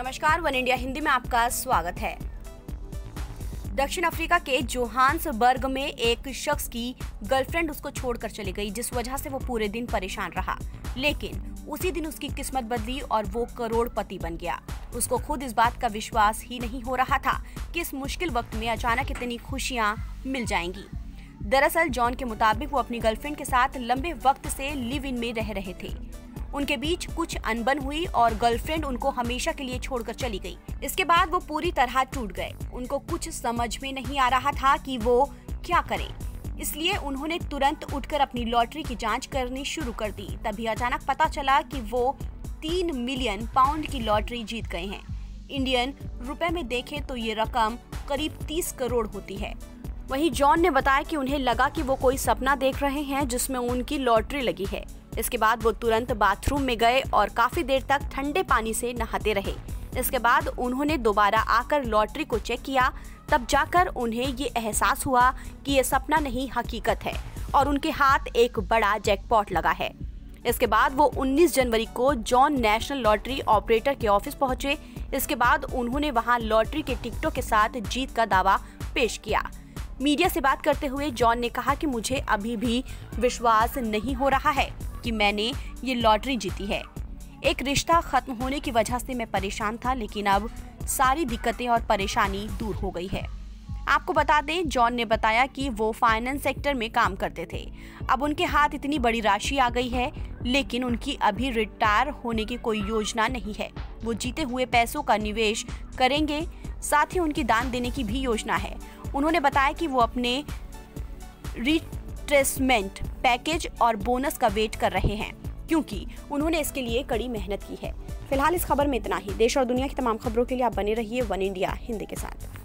नमस्कार, one India Hindi में आपका स्वागत है। दक्षिण अफ्रीका के जोहान्सबर्ग में एक शख्स की गर्लफ्रेंड उसको छोड़कर चली गई, जिस वजह से वो पूरे दिन परेशान रहा। लेकिन उसी दिन उसकी किस्मत बदली और वो करोड़पति बन गया। उसको खुद इस बात का विश्वास ही नहीं हो रहा था कि इस मुश्किल वक्त में अचानक इतनी खुशियाँ मिल जाएँगी। दरअसल जॉन के मुताबिक वो अपनी गर्लफ्रेंड के साथ लंबे वक्त से लिव इन में रह रहे थे। उनके बीच कुछ अनबन हुई और गर्लफ्रेंड उनको हमेशा के लिए छोड़कर चली गई। इसके बाद वो पूरी तरह टूट गए। उनको कुछ समझ में नहीं आ रहा था कि वो क्या करें। इसलिए उन्होंने तुरंत उठकर अपनी लॉटरी की जाँच करनी शुरू कर दी। तभी अचानक पता चला कि वो तीन मिलियन पाउंड की लॉटरी जीत गए हैं। इंडियन रुपए में देखें तो ये रकम करीब तीस करोड़ होती है। वहीं जॉन ने बताया कि उन्हें लगा कि वो कोई सपना देख रहे हैं जिसमें उनकी लॉटरी लगी है। इसके बाद वो तुरंत बाथरूम में गए और काफ़ी देर तक ठंडे पानी से नहाते रहे। इसके बाद उन्होंने दोबारा आकर लॉटरी को चेक किया, तब जाकर उन्हें ये एहसास हुआ कि ये सपना नहीं, हकीकत है और उनके हाथ एक बड़ा जैकपॉट लगा है। इसके बाद वो 19 जनवरी को जॉन नेशनल लॉटरी ऑपरेटर के ऑफ़िस पहुँचे। इसके बाद उन्होंने वहाँ लॉटरी के टिकटों के साथ जीत का दावा पेश किया। मीडिया से बात करते हुए जॉन ने कहा कि मुझे अभी भी विश्वास नहीं हो रहा है कि मैंने ये लॉटरी जीती है। एक रिश्ता खत्म होने की वजह से मैं परेशान था, लेकिन अब सारी दिक्कतें और परेशानी दूर हो गई है। आपको बता दें, जॉन ने बताया कि वो फाइनेंस सेक्टर में काम करते थे। अब उनके हाथ इतनी बड़ी राशि आ गई है, लेकिन उनकी अभी रिटायर होने की कोई योजना नहीं है। वो जीते हुए पैसों का निवेश करेंगे साथ ही उनकी दान देने की भी योजना है। उन्होंने बताया कि वो अपने रिट्रेसमेंट पैकेज और बोनस का वेट कर रहे हैं, क्योंकि उन्होंने इसके लिए कड़ी मेहनत की है। फ़िलहाल इस खबर में इतना ही। देश और दुनिया की तमाम खबरों के लिए आप बने रहिए वन इंडिया, हिंदी के साथ।